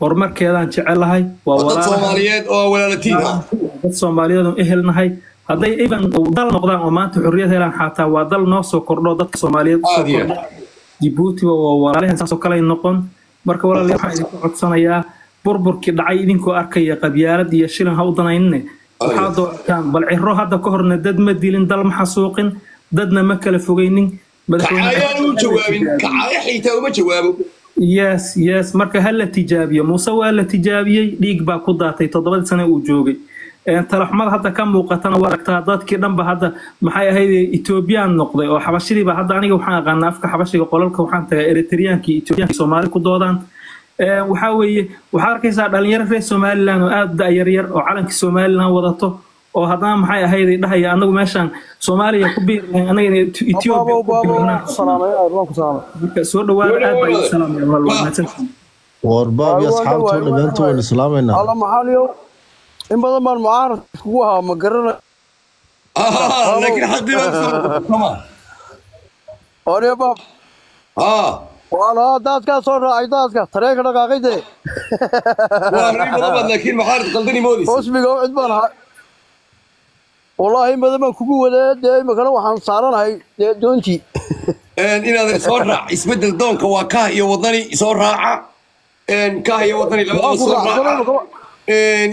horumarkeedaan jecelahay waa soomaaliyeed oo ah. Dad soomaaliyeed oo ehelnahay. Hadday even dal noqdaan oo maanta xorriyad helaan xataa waa dal noo soo kordho dadka soomaaliyeed jibuuti waa walaalahan saasoo kale ay noqon. Marka walaalayaal waxaan idinku codsanayaa burburkii dhacay idinkoo arkaya qabyaalad iyo shilin ha u danaynine waxaa doorataan bal hadda ka horna dad ma dilin dal ma xasuuqin dadna ma kala fogeynin kacaayaan u jawaabin kacaaya xiitaa uma jawaabo yes yes. Marka ha la tijaabiyo muuse waa la tijaabiyey dhiig baa ku daatay toddobadii sane uu joogay. Talaxumada hadda ka muuqatana waa aragtaa dadkii dhanba hadda maxay ahayd etoobiyaan noqday oo xabashidiiba hadda aniga waxaan aqaanaa afka xabashiga qolalka waxaan tagaa eritriyaankii etoobiyaanki soomaali ku doodaan. Waxaa weeye waxaad arkaysaa dhalinyaro reer somalilan oo aad da yaryar oo calankii somalilan wadato oo haddana maxay ahayd dhahaya anagu meeshaan soomaaliya ku biir lahayn anaga biirnaa marka soo dhawaada aad baa salaamaya warbaab iyo asxaabtoo dhammaantood waan islaamaynaa alla maxaaliyow in badan baan mucaarad kugu ahaa ma garana laakiin oree baab daadkaa soo raacay daadka tareenka dhaqaaqay dee. Waa rin badan baad laakiin maxaad qaldani moodaysa hosbiga oo cid baan ahaa wallaahi baan kugu wadaa dee imakana waxaan saaranahay dee doontii. Inaadan soo raac isbeddel doonka waa kah iyo wadani soo raaca. Kah iyo wadani labadaba soo raaca.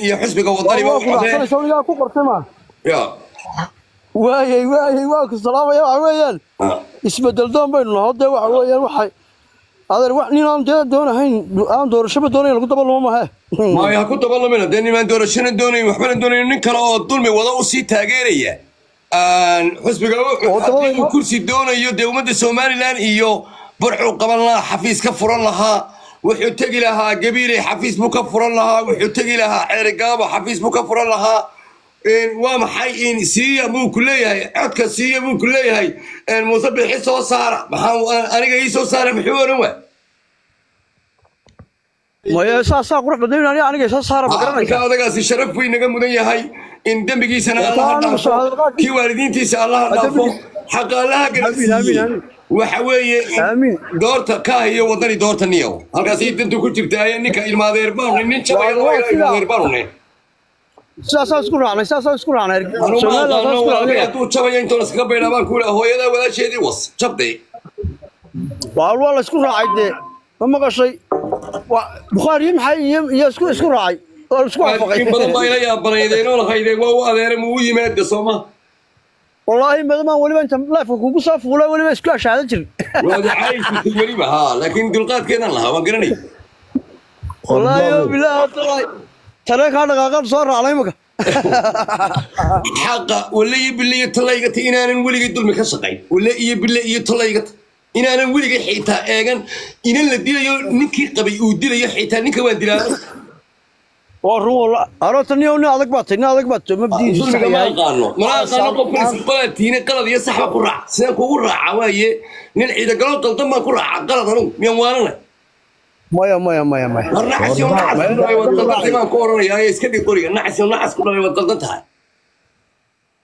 iyo xisbiga wadani ba u ku qortay ma? Ya. Waayey waayey waa ku salaamaya waxa weeyaan. Isbedel doon baynu naho dee waxa weeyaan waxay adeer wax nin aan dee doonahayn aan doorashaba doonayn lagu dabalamo mahe maayo ha ku dabalamina dee nimaan doorashana doonayn waxbana doonayn. Nin kale oo dulmi wada u sii taageeraya. Een, xisbiga wuxuu kursi doonayo dee ummadda somalilan iyo barxuu qaban lahaa xafiis ka furan lahaa wuxuu tegi lahaa gabiiley xafiis buu ka furan lahaa wuxuu tegi lahaa ceerigaabo xafiis buu ka furan lahaa. Waa maxay siiya buu ku leeyahay? Codka siiya buu ku leeyahay? Muuse bixi soo saara. Maxaa aniga ii soo saara? Muxuu odhan waa maya saasaa qurux badan ani aniga isa saara ma ninka garanaysa odagaasi sharaf buu inaga mudan yahay in dembigiisana Waa allaha taan dhaafo mushahadalqaadkii. kii waalidiintiisa allaha Waa dhaafo dembigiisa. xaqa allaha Amiin, amiin, garsiiye amiin. waxa weeye in Amiin. doorta kaah iyo wadani doorta niyow halkaas ii dantu ku jirta ayaa ninka ilmaadeer baanu nin jabaya Waa- waa sidaa. ilmaadeer baanu ne saasaa isku raacnay saasaa isku raacnay anuu ma Somaliland aqaano isku walaalkay raacnay hadduu jabaya intoona iskaga baydhaa baan ku idhaa hooyadaa walaasheedii was jabday waa waa la isku raacay dee ma maqashay Waa- bukhaari maxay iyo isku isku raacay oo isku waafaqay. badan baa ila yaabanaydeen oo lahaydeen waa u adeere ma u yimaada sooma wallaahi madamaan weliba inta lifeka kugu soo fuulay weliba isku ashaadan jirin weliba haa laakiin dulqaadkeedan lahaa waan garanay wallaahi oo bilaahi tallahi tareenkaa dhaqaaqaan soo raacnay imaka xaqa wale iyo bille iyo tallaygata inaanan weligay dulmi ka shaqayn. Wale iyo bille iyo tallaygata inaanan weligay xiitaa eegan inan la dilayo ninkii qabay uu dilayo xiitaa ninka waan dilaa. Waa run walla aroota nin nin adag baad tahay nin adag baad tahay mabdiisu sax dulmiga ma yahay aqaano. Mana aqaano qofkan isqalaad tiine qalad iyo saxba ku raac sidaan kugu raaca waaye nin ciidagalo qaldan baan ku raaca qalad anugu miyaan waanana? Maya maya maya maya. War nacas iyo nacas ku dhalay waad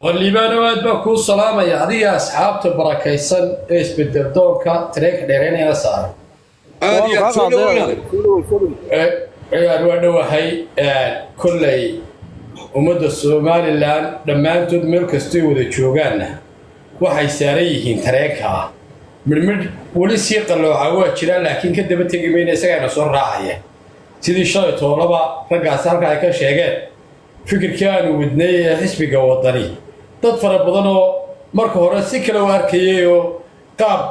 tahay waliibaano aad baa kuu salaamaya adiga asxaabta barakaysan ee isbeddel doonka tareenka dheereynaya soo dhaweynaada ciyaar waa dhowahay kolley ummadda somalilan dhammaantood meel kastay wada joogaanna waxay saaran yihiin tareenka ah midhmidh weli sii qallooca waa jiraan laakiin ka daba tegi mayna isagaana soo raacaya. Sidii shalay toolaba raggaasi halka ay ka sheegeen fikirkii aanu wadnay ee xisbiga wadani dad fara badan oo marka hore si kale u arkayay oo qaab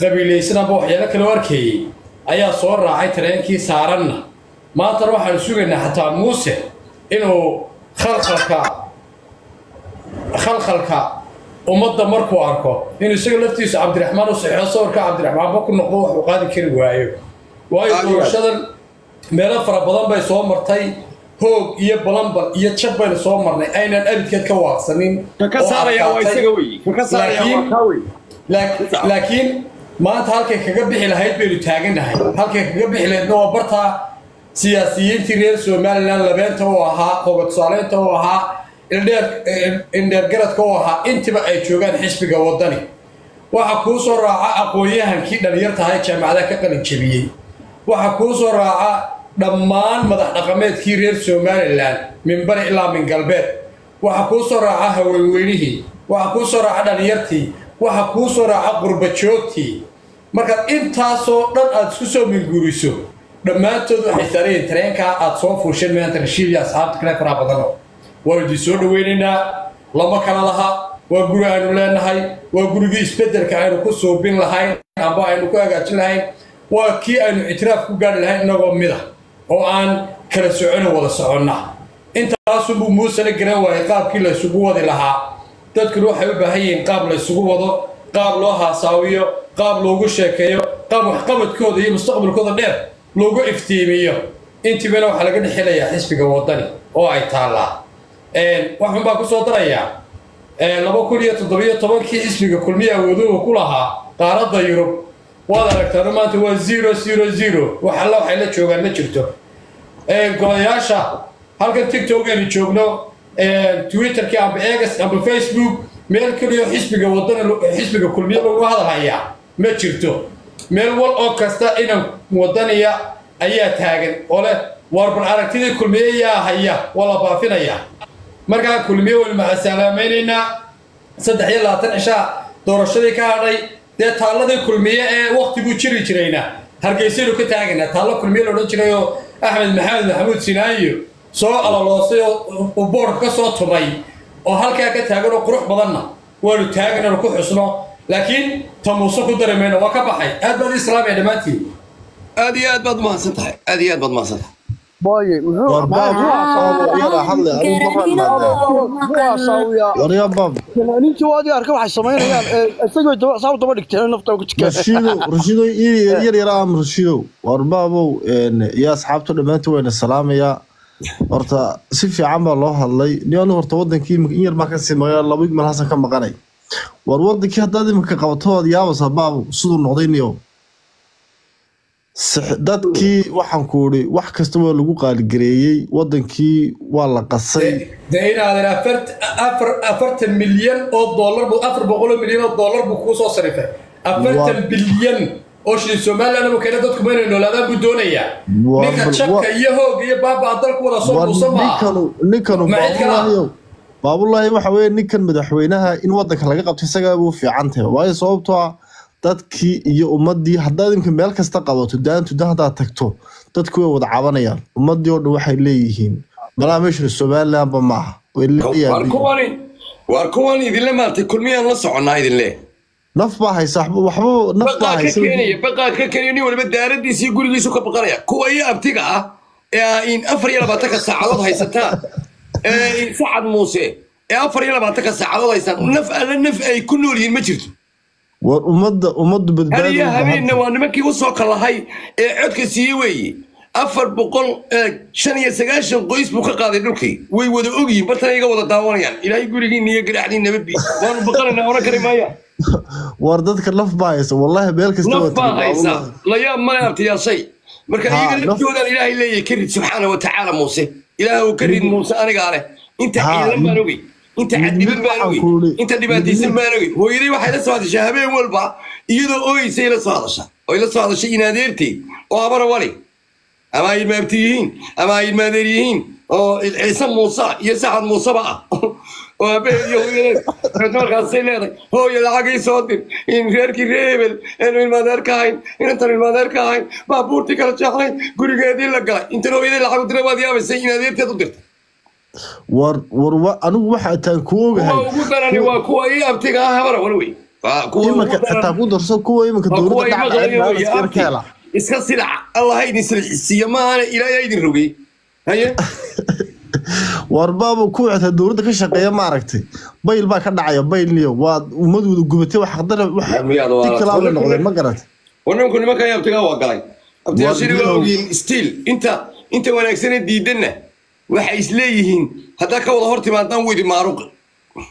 qabiilaysan amba waxyaalo kale u arkayay ayaa soo raacay tareenkii saaranna. Maantana waxaanu sugaynaa xataa muuse inuu khalkhalka khalkhalka ummadda markuu arko inuu isaga laftiisu cabdiraxmaan u saxeexo sawirka cabdiraxmaanba ku noqdo waxuu qaadi kari waayo. Waayo doorashadan meelo fara badan bay soo martay hoog iyo balanbal iyo jab baynu soo marnay aynan abidkeed ka waaqsanin oo Laakiin- maanta halkay kaga bixi lahayd baynu taagannahay halkay kaga bixi lahaydna waa bartaa siyaasiyiintii reer somalilan labeenta u ahaa hogod-saaleynta u ahaa indheer indheergaradka u ahaa intiba ay joogaan xisbiga wadani waxaa kuu soo raaca aqoon-yahankii dhalinyartahay jaamacadaha ka qalin jebiyey waxaa kuu soo raaca dhammaan madax dhaqameedkii reer somalilan min bari ilaa min galbeed. Waxaa kuu soo raaca haweenweynihii waxaa kuu soo raaca dhalinyartii waxaa kuu soo raaca qurbajoogtii markaad intaasoo dhan aad isku soo minguuriso dhammaantood waxay saarayiin tareenkaa aad soo fuusheen maanta rashiid iyo asxaabta kale faraa badano. Waanu idin soo dhaweynaynaa lama kala laha waa guri aynu leenahay waa gurigii isbeddelka aynu ku suubin lahayn amba aynu ku hagaajin lahayn waa kii aynu ictiraaf ku gaari lahayn inagoo mida oo aan kala soconin wada soconna. Intaasunbuu muusena garan waayay qaabkii la isugu wadi lahaa. Dadkuna waxay u baahan yihiin qaab la isugu wado qaab loo haasaawiyo qaab loogu sheekeeyo qaab waxqabadkooda iyo mustaqbalkooda dheer loogu iftiimiyo. Intiibana waxaa laga dhexelayaa xisbiga wadani oo ay taallaa waxun baa ku soo darayaa laba kun iyo toddobiyo tobankii xisbiga kulmiya awooduhu ku lahaa qaaradda yurub waad aragtaan maanta waa zero zero zero. Wax alla waxay la joogaan ma jirto. Golayaasha halkan tiktok aynu joogno twitterkii amba egas amba facebook meel keliyo xisbiga wadana xisbiga kulmiya lagu hadalhayaa ma jirto. Meel wal oo kasta inan wadaniya ayaa taagan oo leh warbar aragtidii kulmiye yaa haya waa la baafinayaa markaa kulmiye waynu macasalaamaynaynaa saddex iyo labaatan cishaa doorashadii ka hadhay dee taalladii kulmiye ee waktiguu jiri jirayna hargeysaynu ka taagaynaa taallo kulmiye la odhan jiray oo axmed maxamed maxamuud sinaayo soo alaloosay oo boorka ka soo tumay oo halkaa ka taagan oo qurux badanna waanu taagananu ku xusno laakiin tamuuso ku dari mayno waa ka baxay aad baad islaamaya dhammaantiin aad iyo aad baad mahadsan tahay aad iyo aad baad mahadsan tahay rashiidow war baabow iyo asxaabta dhammaantiin wayna salaamayaa horta si fiican baa loo hadlay nianu horta wadankii in yar baa ka sii maqan laba igmal hasan ka maqanay war wadankii haddaad iminka qabato waad yaabaysaa baabow siduu noqday niyow dadkii waxaan ku uri wax kasta waa lagu qaaligareeyey wadankii waa la qasay. Afartan milyan oo dollar bu afar boqol oo milyan oo dollar buu kuu soo sarifay. Afartan bilyan oo shilin somaliland uu keena dadku mayna noolaadaan buu doonayaa. Ninka jabka iyo hooga iyo baabaa dalku wada soo buusan maaha Ma ah? baabulaahi waxa weeye ninkan madaxweynaha in wadanka laga qabto isagaa buu fiican tahay. Waayo sababtoo ah dadkii iyo ummadii haddaad imka meel kasta qabato daantu dan haddaad tagto dadku way wada cabanayaan. Ummadii oo dhan waxay leeyihiin. Malaa meeshan somalilandba maaha. Waar kuwan idinle maartay kulmiyaan la soconnaa idinle. Naf baa haysa waxba naf baa haysa. baqaa ka keenaya nin waliba daaradiisa iyo gurigiisu ka baqanaya. Kuwa iyo abtiga ah ee in afar iyo labaatanka saacadood haysataa ee sacad muuse ee afar iyo labaatanka saacadood haystaan naf alle naf ay ku nool yihiin ma jirto war ummadda ummaddu badbaadi habeenna waa nimankii u soo kalahay ee codka siiye weeye afar boqol shan iyo sagaashan qoys buu ka qaaday dhulkii. Way wada ogyihiin bartana iga wada daawanayaan. Ilaahay gurigiinna iyo gadhaxdii nabadbi waanu baqanaynaa oran kari maaya. War dadka naf baa haysa wallahi meel kasta baa haysa. layaab male abtiyaashay marka iyaga laftoodan ilaahay leeyahay ka rid subxaana wa tacaala muuse. Ilaah uu ka rid muuse anigaa leh. Inta ciidan baan ogey inta mid- cadiban mid baan waxaan ogey ku uri- inta dhibaataysan baan ogey hooyaday waxay la soo hadashaa habeen walba iyadoo ooyeysay la soo oy la soo hadashay in oo habara wali. Ama ay ilmaabti yihiin ama ay ilmaadeer yihiin oo ciise muuse iyo saxad muuseba ah. Oo aabbaheed iyo hooyadeed markaasay leedahay hooyo lacagii soo dir in reerkii reer hebel eenu ilmaadeer ka ahayn inantan ilmaadeer ka ahayn baabuurtii kala jeexnayn gurigeedii la galay. Intan hooyadii lacag u diray baad yaabaysay in adeerteed u dirtay war war wa- anigu waxa taan ku ogahay. Kuwa ugu darani waa kuwa ii abtiga ah habara wey. Kuwa imanka ku darso kuwa imanka kuwa dowladda iska sidaca allah ha idin silxisiiya maahane ilaahay ha idin rogey. Haye? War baaba ku xitaa dowladda ka shaqeeya maaragtay. Bayl baa ka dhacaya bayl niyo. Waa ummadooda gubatay wax qadara wax miyaad waa- si kalaa la noqday ma garat warnanku nimanka ay abtigaa waa galay abtigaashini waa Waa ogiin stiil inta inta wanaagsanee diidanna waxay isleeyihiin haddaa ka wada hor timaadaan weydi maaruq.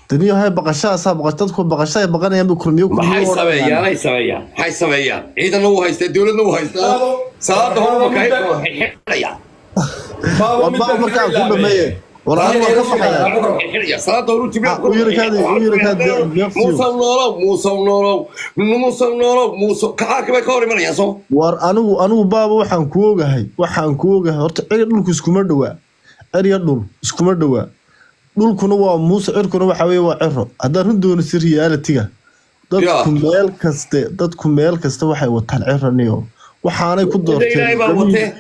Taniyo hay baqashadaasaa baqash dadku baqasha ay baqanayaan bu kulmiyo maxay sameeyaan? ay sameeyaan? Maxay sameeyaan? Ciidanna wuu haystaa dowladna wuu haystaa salaada markaa ku dhameeye waan ka baxayaa. Xirxiraya salaada horu jibril u yiri kaadi u yiri kaadi deeqsiyo muusaw noolow muusaw noolow. Muusaw noolow muusaw. Kacaarka bay ka hor imanayaan soo. War anigu anigu baaba waxaan ku ogahay waxaan ku ogahay. Horta ceri dhulku iskuma dhowaa ceriya dhul iskuma dhowaa dhulkuna waa muuse cirkuna waxa weeye waa cero haddaan run doonisi realitiga dadku meel kaste dadku meel kaste waxay wataan ceraniyo waxaanay ku doorteen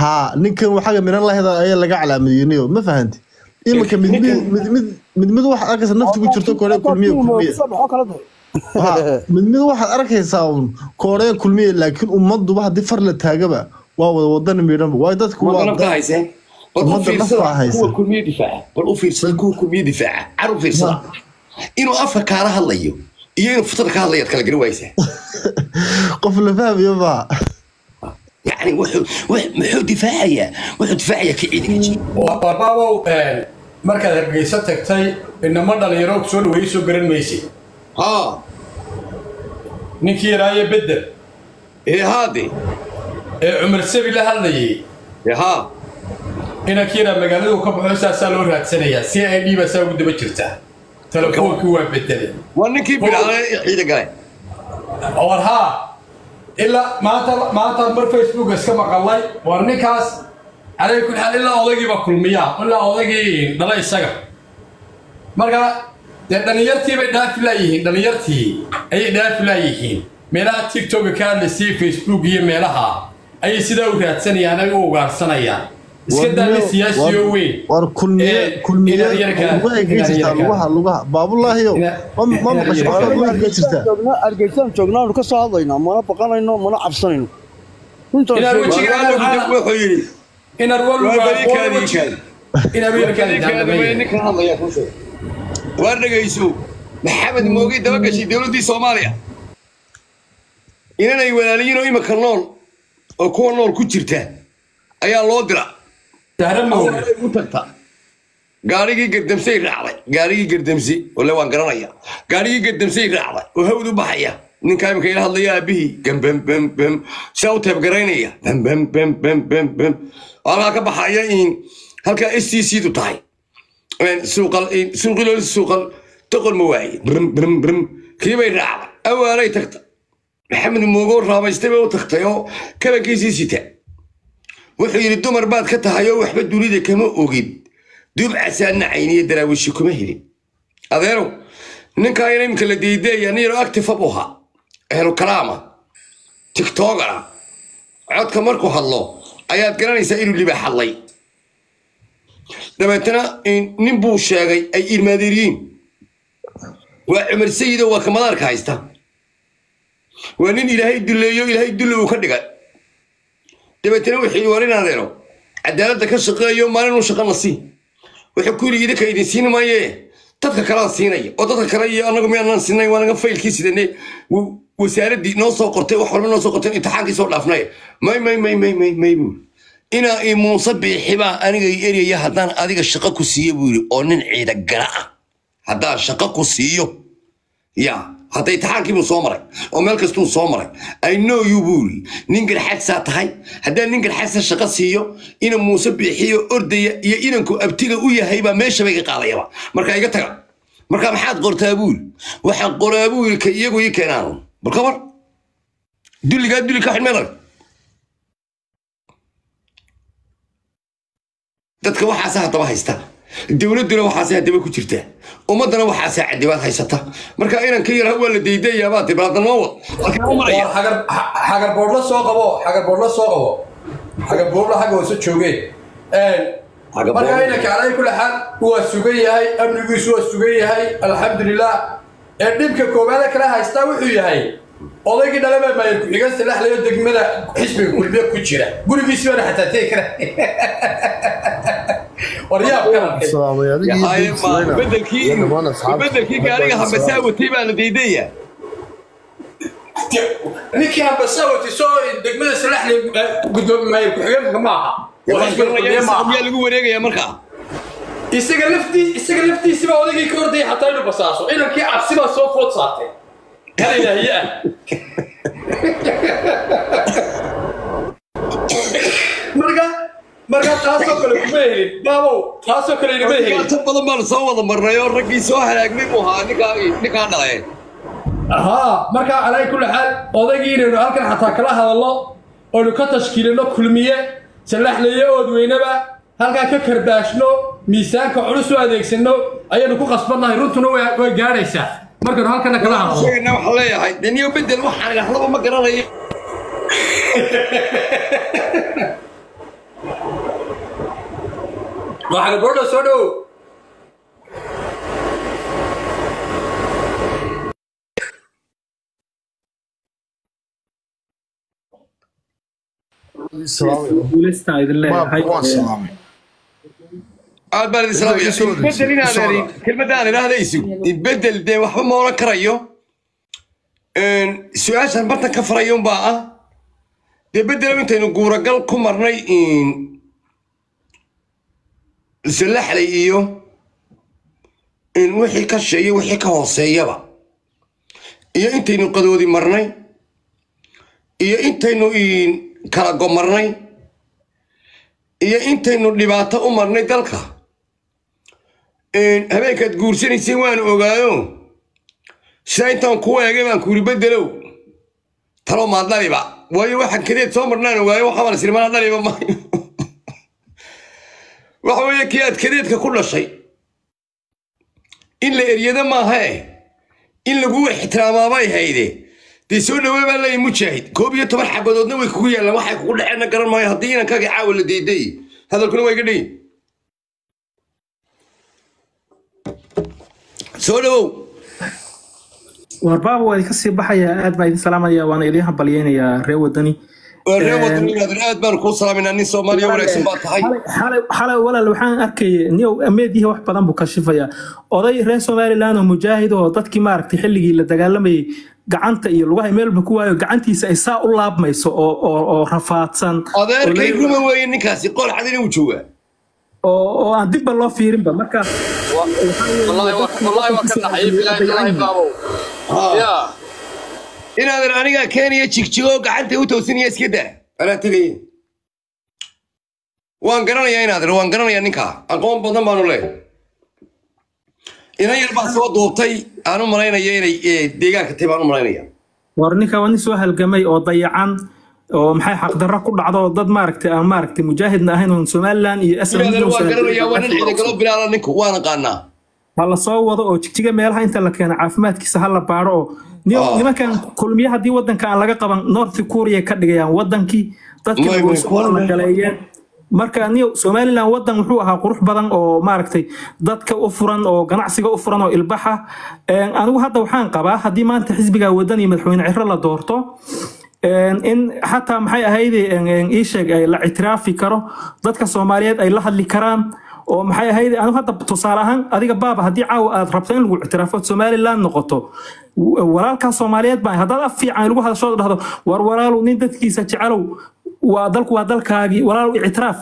haa ninkan waxaga minan lahda ayaa laga calaamadiyeniyo ma fahanti? Iminka mid mid mid mid mid mid waxaad arkaysa nafti ku jirto kooree kulmiye kulmiye Ha, mid mid waxaad arkaysaa un kooree kulmiye laakiin ummaduba haddii far la taagaba waa wada wadan midhanba waayo dadku waa ufiirsada inuu afka kaala hadlayo iyo inuu futada ka hadlayaad kala gari waysaa qof la fahmayo ma yani muxuu difaacayaa wuxuu difaacayaa kiciidkaji baabow markaad hargeysa tagtay inama dhalinyaro soo dhaweeye soo garan maysay ha. Ninkii yaraaye bedel ee haade ee cumar sebi la hadlayay ha haa inankii yaraa magaaladu ka baxo saasaa loo raadsanayaa si ay dhiiba saa ugu daba jirtaa telefoonkii waa bedelay waa ninkii ciida gale war haa ilaa maanta maanta mar facebook iska maqalay. War ninkaas calay kul xaal ilaa odaygiiba kulmiyaa ilaa odaygii dhala isaga. Marka dee dhalinyartii bay dhaafi laayihiin dhalinyartii ayay dhaafi laayihiin meelaha tiktoka ka hadlaysay facebook iyo meelaha. Ayay sidaa u raadsanayaan ay u ugaarsanayaan iska daami siyaasiyo weyn. war kulmiye Ee, kulmiye inaad yarkaa- lugaha iga inaad jirtaa yarkaa. lugaha lugaha. Baabulaahiyo Ina- ma ma inaad maqasho yarkaa. lugaha iga jirtaa? Argeysaan joognaanu ka soo hadlaynaa mana baqanayno mana cabsanayno. Runtaan Inaad sheegay. wejiga- wuxuu yidhi inaad waa walba barikaadi kaadi inaad yarkaa ninkan hadlaya ku sheeg waar dhegayso maxamed moogi daba gashay dowladdii soomaaliya. Inanay walaaliyiin oo imika nool oo kuwa nool ku jirta ayaa loo dira sahra mooge Ay u tagta gaarigii gardamsay raacday gaarigii gardamsi ole waan garanaya gaarigii gardamsay raacday oo hawd u baxaya ninkaa imika ila hadlaya aabihii bam saa u teebgaraynaya bam halkaa ka baxaya in halkaa s t c du tahay suuqal suuqiloo suuqal toqol ma waaye brim brim brim kii bay raacday awaalay tagta maxamed moogo raabaystay bay u tagtay oo kabankiisii sita wuxuu yidhi dumar baad ka tahay oo waxba dunida kama ogid dubcasaadna cayniyo daraawishi kuma helin. Adeerow ninkaa ina imika la diideeya nin yaroo active u ahaa. Ehlu kalaama tiktokana codka markuu hadlo ayaad garanaysaa inuu libaax hadlay. Dabeetana nin buu sheegay ay ilmaadeeriyiin waa cumar sayido waa ka madaarka haysta. Waa nin ilaahay dulleeyo ilaahay dulle uu ka dhigay dabeetana wixii warin adeero cadaaladda ka shaqeeyo maalin uu shaqana sii wuxuu ku yidhi idinka idin siin maaye. Dadka kalaa siinaya oo dadka kale iyo anagu miyaanan siinay waa naga faylkii sidane wasaaraddii noo soo qortay wax walba noo soo qortay imtixaankii soo dhaafnay. May may may may may may buu inaa ii muuse biixibaa aniga i eryaya haddaan adiga shaqo ku siiyo buu yidhi oo nin ciida gara ah. Haddaan shaqo ku siiyo. Ya hadda imtixaankii buu soo maray oo meel kastuu soo maray i know you buu yidhi nin garxadsaa tahay. Haddaan nin garxadsa shaqo siiyo ina muuse biixiyo ordaya iyo inanku abtiga u yahay baa meesha bay ka qaadayaba. Marka iga taga. Marka maxaad qortaa buu yidhi waxaan qoraa buu yidhi ka iyagu ii keenaan bal kabar dulligaa dulli ka xidmeedag dadka waxaasa haddaba haysta dowladduna waxaasa haddaba ku jirta. Ummaddana waxaasa cadibaad haysata. Marka inanka yar waa la deydayaabaa dibaadanoo wad. Halkaa u maraya xagar boodhla soo qabo xagar boodhla soo qabo. Xagar boodhla xagga hoose joogeen marka inanka calay kula xaal waa sugan yahay amnigiisu waa sugan yahay alxamdulilah ee dhibka koowaada kala haystaa wuxuu yahay odaygii dhalabaa maayir ku-xigan salaxlayo degmada xisbiga kulmiye ku jira. Gurigiisi baana xataa tegi kara waryaab bedelkii gaariga hambasaa watay baa la deydaya ninkii hambasaa watay soo degmada salaxlay gudoomi maayir ku-xiganka maaha oo xisbiga kulmiye maaha miyaa lagu wareegaya markaa isaga laftii isaga laftiisiba odaygii ka ordayay xataa inuu basaaso inankii cabsibaa soo food saartay kala ilaahiye ah marka marka taasoo kale kuma helin. Baabow taasoo kale inama helin. dhibaato badan baanu soo wada marnay oo raggii soo halaagmay buu ahaa. Ninkaa ninkaa dhalee haa markaa calaa kulli xaal odaygii inaynu halkan xataa kala hadalno oynu ka tashkiilino kulmiye sallaxleeye oodweynaba halkaa ka karbaashno miisaanka culus u adeegsano ayaynu ku qasbannahay runtuna way gaadhaysaa markaynu halkana kala hadalno. Waxaan leeyahay. De niyo bedel waxaan idhahdaba ma garanayo waxaana boodha soo dhow guuleystaan idin leeyahay aad baan idin salaamaya bedel inaadan kelmadaan idhaahdaysu bedel dee waxba ma oran karayo su'aashan bartan ka farayo unbaa ah dee bedelo intaynu guuragal ku marnay salaxlay iyo wixii ka sheeyo wixii ka hooseeyaba. Iyo intaynu qadoodi marnay iyo intaynu kala gomarnay iyo intaynu dhibaato u marnay dalka. Habeenkaad guursanaysay waanu ogaayo. Sidaa intaan kuu eegay baan kuuri bedelow talo maad dhaliba waayo waxaan kadeed soo marnaan ogaayo waxaabaan isirmana dhaliba maayo. Waxa weeye kii aad kadeedka ku dhashay in la eryado maahae in lagu ixtiraamaabay hayde dee soo dhawee baa leeyahy mujaahid koob iyo toban xabadoodna way kugu yaallaan waxay kugu dhaceenna garan maayo. Haddii inankaaga caawa la deeday hadalkuna waa iga soo dhawow warbaaba waa idinka sii baxayaa? Aad baa idin salaamaya waana idiin hambalyeynayaa reer wadani aad baan kuu salaaminaa nin soomaaliya wanaagsan baa tahay. xalay walaal waxaan arkaya niow meediyaha wax badan buu kashifayaa oday reer somaliland oo mujaahid oo dadkii maaragtay xilligii la dagaalamayay gacanta iyo lugaha meelba ku waayo gacantiisa ay saa u laabmayso oo rafaadsan. Adeerkay ruma weeye ninkaasi qool xadin uu joogaa. Oo aan dibba loo fiirinba marka wallaahi waa ka naxayib ilaahay baabow inaadan anigaa keenaya jigjigo gacanta u toosinaya iska daa. Anaa tegaya waan garanayaa inaadan waan garanayaa ninkaa. Aqoon badan baanu leeyahay. Inan yar baa soo duubtay aan u malaynaya inay deegaanka tay baan u malaynaya. War ninka waa nin soo halgamay oo dayacan oo maxay xaqdarro ku dhacdo oo dad maaragtay aan maaragtay mujaahidna ahayn oo somaliland iyo inaadan waan garanayaa waa nin ciidagalo bilaala ninku. Waan aqaanaa ha la soo wado oo jigjiga meelaha inta la keeno caafimaadkiisa ha la baaro oo Ah. nimankan kulmiye haddii wadanka aan laga qaban north korea ka dhigayaan wadankii dadkii May- way may- soo la galeeyeen marka ni somaliland wadan wuxuu ahaa qurux badan oo maaragtay dadka u furan oo ganacsiga u furan oo ilbaxa. Anigu hadda waxaan qabaa haddii maanta xisbiga wadan iyo madaxweyne ciro la doorto in xataa maxay ahayd ii sheeg la ictiraafi karo dadka soomaaliyeed ay la hadli karaan oo maxay ahayd anigu hadda tusaale ahaan adiga baaba haddii caawa aad rabto in lagu ictiraafo somaliland noqoto walaalkaa soomaaliyeed baa haddaad af fiican lagu hadasho dhahdo war walaalu nin dadkiisa jecelow waa dalku waa dalkaagii walaalu ictiraaf